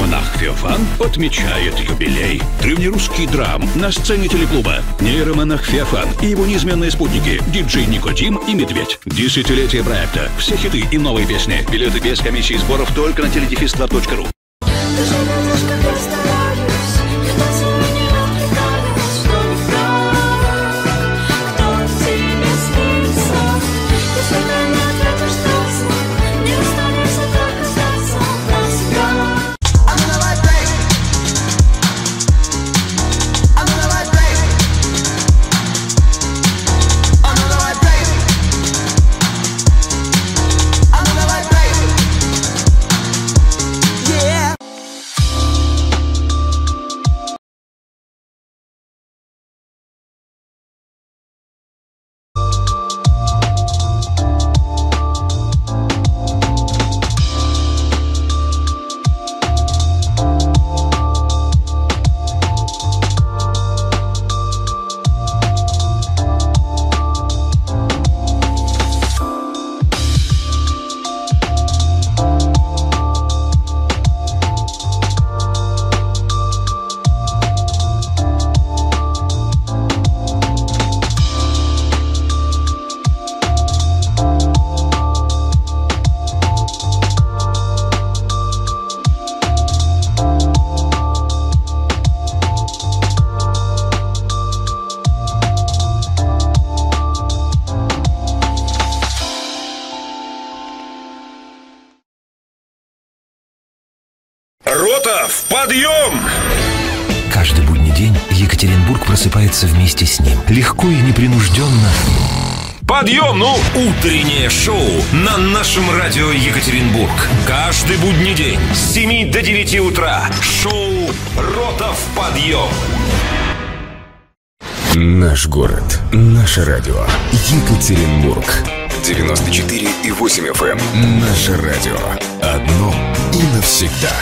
Монах Феофан отмечает юбилей. Древнерусский драм на сцене телеклуба. Нейромонах Феофан и его неизменные спутники диджей Никотим и Медведь. Десятилетие проекта. Все хиты и новые песни. Билеты без комиссии сборов только на теледефис2.ру. Ротов, подъем! Каждый будний день Екатеринбург просыпается вместе с ним. Легко и непринужденно. Подъем, ну, утреннее шоу на нашем радио Екатеринбург. Каждый будний день с 7 до 9 утра. Шоу Ротов, подъем! Наш город, наше радио. Екатеринбург. 94,8 FM. Наше радио. Одно и навсегда.